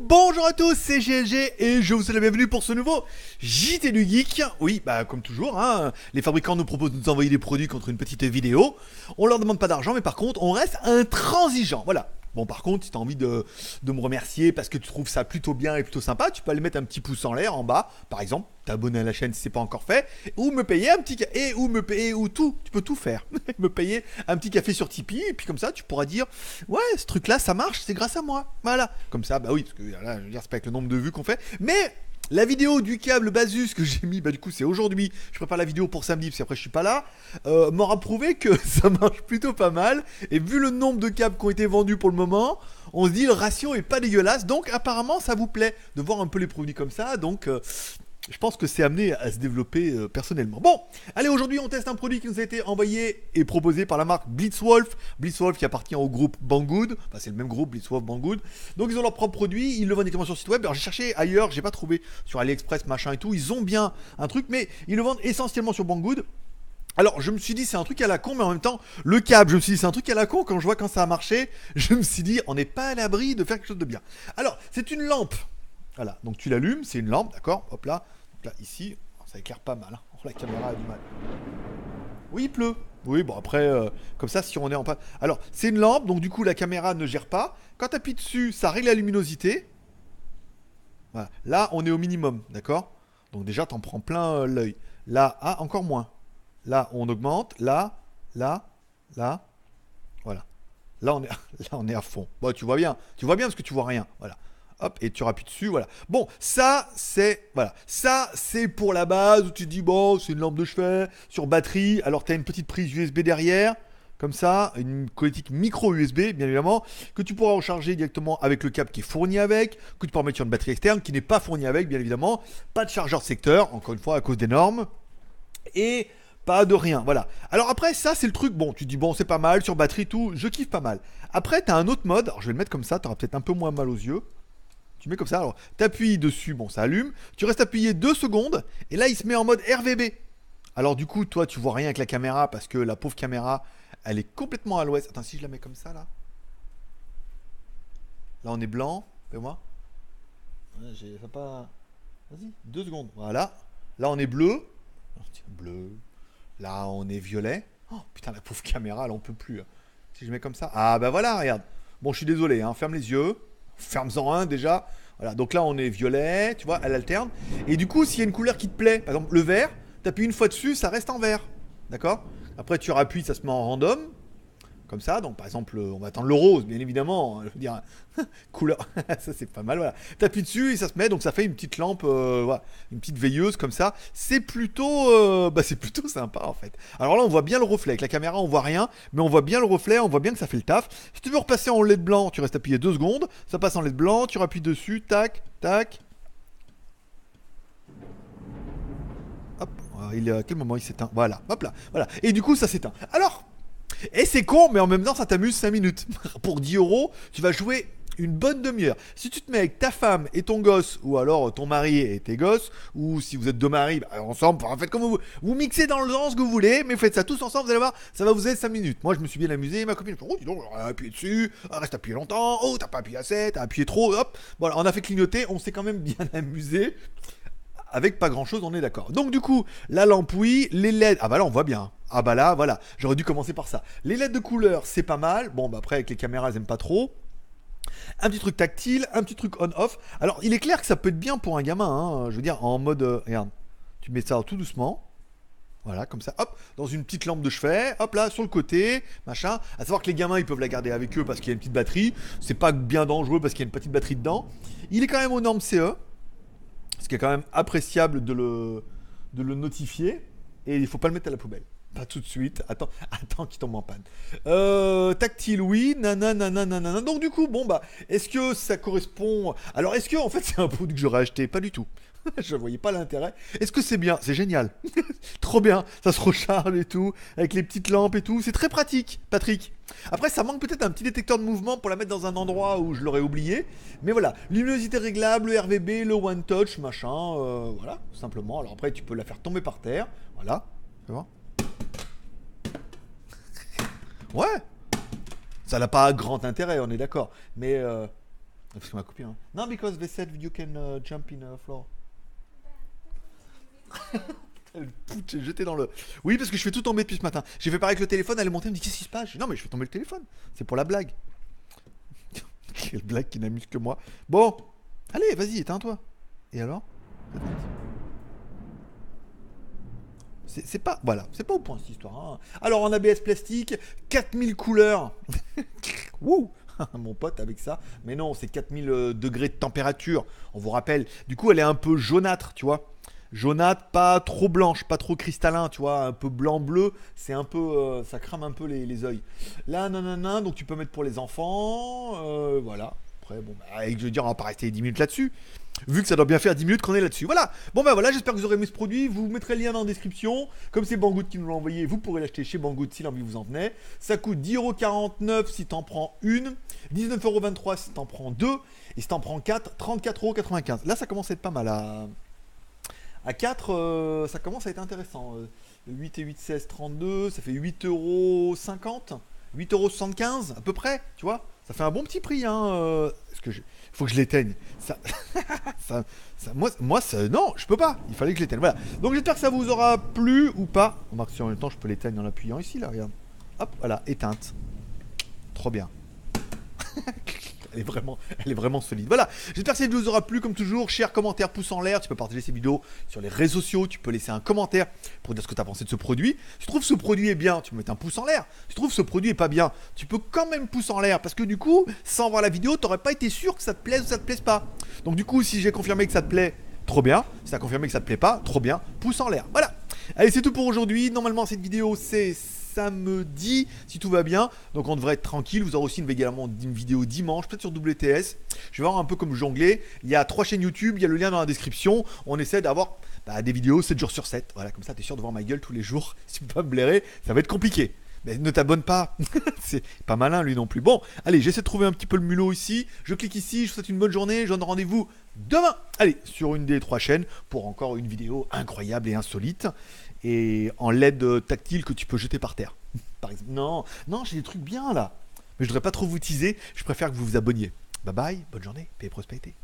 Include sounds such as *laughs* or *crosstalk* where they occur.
Bonjour à tous, c'est GLG et je vous souhaite la bienvenue pour ce nouveau JT du Geek. Oui, bah comme toujours, hein, les fabricants nous proposent de nous envoyer des produits contre une petite vidéo. On leur demande pas d'argent, mais par contre, on reste intransigeant. Voilà. Bon, par contre, si tu as envie de, me remercier parce que tu trouves ça plutôt bien et plutôt sympa, tu peux aller mettre un petit pouce en l'air en bas, par exemple, t'abonner à la chaîne si c'est pas encore fait, ou me payer un petit et ou me payer ou tout, tu peux tout faire, *laughs* me payer un petit café sur Tipeee et puis comme ça tu pourras dire ouais ce truc là ça marche, c'est grâce à moi, voilà, comme ça bah oui parce que là je veux dire c'est pas avec le nombre de vues qu'on fait, mais la vidéo du câble Basus que j'ai mis, bah du coup c'est aujourd'hui, je prépare la vidéo pour samedi parce qu'après je suis pas là, euh, m'aura prouvé que *laughs* ça marche plutôt pas mal. Et vu le nombre de câbles qui ont été vendus pour le moment, on se dit le ratio est pas dégueulasse. Donc apparemment ça vous plaît de voir un peu les produits comme ça. Donc euh, je pense que c'est amené à se développer euh, personnellement. Bon, allez, aujourd'hui on teste un produit qui nous a été envoyé et proposé par la marque Blitzwolf. Blitzwolf qui appartient au groupe Banggood. Enfin, c'est le même groupe, Blitzwolf Banggood. Donc ils ont leur propre produit, ils le vendent directement sur le site web. Alors j'ai cherché ailleurs, j'ai pas trouvé sur AliExpress, machin et tout. Ils ont bien un truc, mais ils le vendent essentiellement sur Banggood. Alors je me suis dit c'est un truc à la con mais en même temps le câble je me suis dit c'est un truc à la con quand je vois quand ça a marché *laughs* je me suis dit on n'est pas à l'abri de faire quelque chose de bien. Alors c'est une lampe voilà, donc tu l'allumes, c'est une lampe, d'accord Hop là, là, ici, ça éclaire pas mal. Hein. Oh, la caméra a du mal. Oui, il pleut. Oui, bon après, euh, comme ça, si on est en. Alors, c'est une lampe, donc du coup, la caméra ne gère pas. Quand tu appuies dessus, ça règle la luminosité. Voilà. Là, on est au minimum, d'accord Donc déjà, t'en prends plein euh, l'œil. Là, ah, encore moins. Là, on augmente. Là, là, là. Voilà. Là, on est, *laughs* là, on est à fond. Bon, tu vois bien. Tu vois bien parce que tu vois rien. Voilà et tu rappuies dessus, voilà. Bon, ça, c'est, voilà, ça, c'est pour la base où tu dis, bon, c'est une lampe de chevet sur batterie, alors tu as une petite prise USB derrière, comme ça, une connectique micro USB, bien évidemment, que tu pourras recharger directement avec le câble qui est fourni avec, que tu pourras mettre sur une batterie externe qui n'est pas fournie avec, bien évidemment, pas de chargeur secteur, encore une fois, à cause des normes, et pas de rien, voilà. Alors après, ça, c'est le truc, bon, tu dis, bon, c'est pas mal, sur batterie, tout, je kiffe pas mal. Après, tu as un autre mode, alors je vais le mettre comme ça, tu auras peut-être un peu moins mal aux yeux. Tu mets comme ça, alors t'appuies dessus, bon ça allume, tu restes appuyé deux secondes, et là il se met en mode RVB. Alors du coup, toi tu vois rien avec la caméra, parce que la pauvre caméra, elle est complètement à l'ouest. Attends, si je la mets comme ça là. Là on est blanc, fais-moi. J'ai pas... Vas-y, deux secondes. Voilà. Là on est bleu. Bleu. Là on est violet. Oh putain, la pauvre caméra, elle en peut plus. Hein. Si je mets comme ça. Ah bah voilà, regarde. Bon, je suis désolé, hein, ferme les yeux ferme-en un déjà. Voilà, donc là on est violet, tu vois, elle alterne. Et du coup, s'il y a une couleur qui te plaît, par exemple le vert, t'appuies une fois dessus, ça reste en vert. D'accord? Après tu rappuies, ça se met en random ça. Donc par exemple, on va attendre le rose, bien évidemment. Je veux dire, *laughs* couleur, *laughs* ça c'est pas mal. Voilà, t'appuies dessus et ça se met, donc ça fait une petite lampe, euh, voilà, une petite veilleuse comme ça. C'est plutôt, euh, bah c'est plutôt sympa en fait. Alors là, on voit bien le reflet. Avec la caméra, on voit rien, mais on voit bien le reflet, on voit bien que ça fait le taf. Si tu veux repasser en LED blanc, tu restes appuyé deux secondes. Ça passe en LED blanc, tu rappuies dessus, tac, tac. Hop, il à quel moment il s'éteint? Voilà, hop là, voilà. Et du coup, ça s'éteint. Alors, et c'est con, mais en même temps, ça t'amuse 5 minutes. *laughs* Pour 10 euros, tu vas jouer une bonne demi-heure. Si tu te mets avec ta femme et ton gosse, ou alors ton mari et tes gosses, ou si vous êtes deux maris, bah, ensemble, en fait, comme vous vous mixez dans le genre ce que vous voulez, mais faites ça tous ensemble, vous allez voir, ça va vous aider 5 minutes. Moi, je me suis bien amusé, ma copine, oh, dis donc, appuyé dessus, ah, reste appuyé longtemps, oh, t'as pas appuyé assez, t'as appuyé trop, hop. Voilà, on a fait clignoter, on s'est quand même bien *laughs* amusé avec pas grand chose, on est d'accord. Donc du coup, la lampe oui, les LED, ah bah là on voit bien. Ah bah là, voilà, j'aurais dû commencer par ça. Les LED de couleur, c'est pas mal. Bon bah après avec les caméras, elles aiment pas trop. Un petit truc tactile, un petit truc on-off. Alors il est clair que ça peut être bien pour un gamin, hein. je veux dire en mode, euh, regarde, tu mets ça tout doucement. Voilà, comme ça, hop, dans une petite lampe de chevet, hop là, sur le côté, machin. À savoir que les gamins, ils peuvent la garder avec eux parce qu'il y a une petite batterie. C'est pas bien dangereux parce qu'il y a une petite batterie dedans. Il est quand même aux normes CE ce qui est quand même appréciable de le, de le notifier. Et il faut pas le mettre à la poubelle. Pas tout de suite. Attends, *laughs* attends qu'il tombe en panne. Euh, tactile, oui. Nanana, nanana. Donc du coup, bon bah, est-ce que ça correspond Alors, est-ce que en fait *laughs* c'est un produit que j'aurais acheté? Pas du tout. *laughs* je voyais pas l'intérêt. Est-ce que c'est bien? C'est génial. Trop bien. Ça se recharge et tout, avec les petites lampes et tout. C'est très pratique, Patrick. Après, ça manque peut-être un petit détecteur de mouvement pour la mettre dans un endroit où je l'aurais oublié. Mais voilà, luminosité réglable, le RVB, le One Touch, machin. Euh, voilà, simplement. Alors après, tu peux la faire tomber par terre. Voilà. Tu vois? Ouais. Ça n'a pas grand intérêt, on est d'accord. Mais euh, Parce que ma copine. Hein. Non, because they said you can uh, jump in a floor. *laughs* Elle jeté dans le. Oui, parce que je fais tout tomber depuis ce matin. J'ai fait pareil avec le téléphone, elle est montée, elle me dit Qu'est-ce qui se passe? Non, mais je fais tomber le téléphone. C'est pour la blague. *laughs* Quelle blague qui n'amuse que moi. Bon, allez, vas-y, éteins-toi. Et alors? C'est pas, voilà, c'est pas au point cette histoire. Hein. Alors en ABS plastique, 4000 couleurs. *laughs* Wouh *laughs* mon pote avec ça. Mais non, c'est 4000 euh, degrés de température. On vous rappelle. Du coup, elle est un peu jaunâtre, tu vois. Jaunâtre, pas trop blanche, pas trop cristallin, tu vois, un peu blanc-bleu, c'est un peu, euh, ça crame un peu les, les yeux. Là, non, donc tu peux mettre pour les enfants, euh, voilà. Après, bon, bah, je veux dire, on va pas rester 10 minutes là-dessus vu que ça doit bien faire 10 minutes qu'on est là-dessus. Voilà. Bon ben voilà, j'espère que vous aurez aimé ce produit. Vous mettrez le lien dans la description. Comme c'est Banggood qui nous l'a envoyé, vous pourrez l'acheter chez Banggood si l'envie vous en venait. Ça coûte 10,49€ si t'en prends une, 19,23€ si t'en prends deux, et si t'en prends 4, 34,95€. Là, ça commence à être pas mal. À, à 4, euh, ça commence à être intéressant. 8 euh, et 8, 16, 32, ça fait 8,50€. 8,75€ à peu près, tu vois ça fait un bon petit prix, hein. Euh, que faut que je l'éteigne. Ça, *laughs* ça, moi, moi non, je peux pas. Il fallait que je l'éteigne. Voilà. Donc j'espère que ça vous aura plu ou pas. Remarque si en même temps je peux l'éteindre en l'appuyant ici, là, regarde. Hop, voilà, éteinte. Trop bien. *laughs* elle est vraiment, elle est vraiment solide. Voilà, j'espère que cette vidéo vous aura plu comme toujours. Cher commentaire, pouce en l'air. Tu peux partager ces vidéos sur les réseaux sociaux. Tu peux laisser un commentaire pour dire ce que tu as pensé de ce produit. Si tu trouves ce produit est bien, tu peux mettre un pouce en l'air. Si tu trouves ce produit est pas bien, tu peux quand même pouce en l'air parce que du coup, sans voir la vidéo, tu n'aurais pas été sûr que ça te plaise ou ça te plaise pas. Donc du coup, si j'ai confirmé que ça te plaît, trop bien. Si tu as confirmé que ça te plaît pas, trop bien. Pouce en l'air. Voilà. Allez, c'est tout pour aujourd'hui. Normalement, cette vidéo, c'est samedi, si tout va bien. Donc on devrait être tranquille. Vous aurez aussi une, vidéo dimanche, peut-être sur WTS. Je vais voir un peu comme jongler. Il y a trois chaînes YouTube, il y a le lien dans la description. On essaie d'avoir bah, des vidéos 7 jours sur 7. Voilà, comme ça, tu es sûr de voir ma gueule tous les jours. *laughs* Si tu peux pas me blairer, ça va être compliqué. Mais ne t'abonne pas. *laughs* c'est pas malin lui non plus. Bon, allez, j'essaie de trouver un petit peu le mulot ici. Je clique ici, je vous souhaite une bonne journée. Je donne rendez-vous demain. Allez, sur une des trois chaînes pour encore une vidéo incroyable et insolite et en LED tactile que tu peux jeter par terre. *laughs* Non, non, j'ai des trucs bien là. Mais je voudrais pas trop vous teaser, je préfère que vous vous abonniez. Bye bye, bonne journée, paix et prospérité.